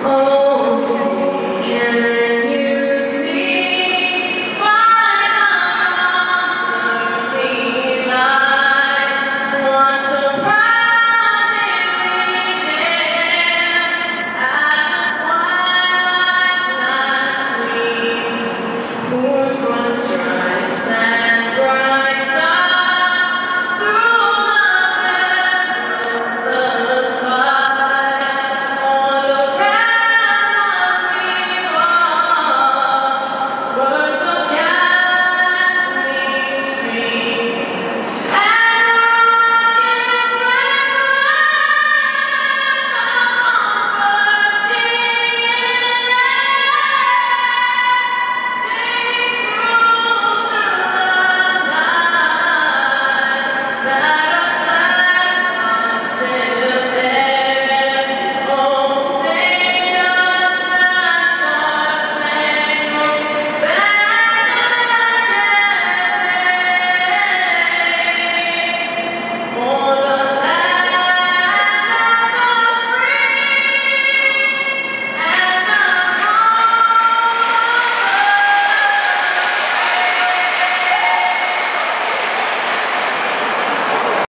Oh,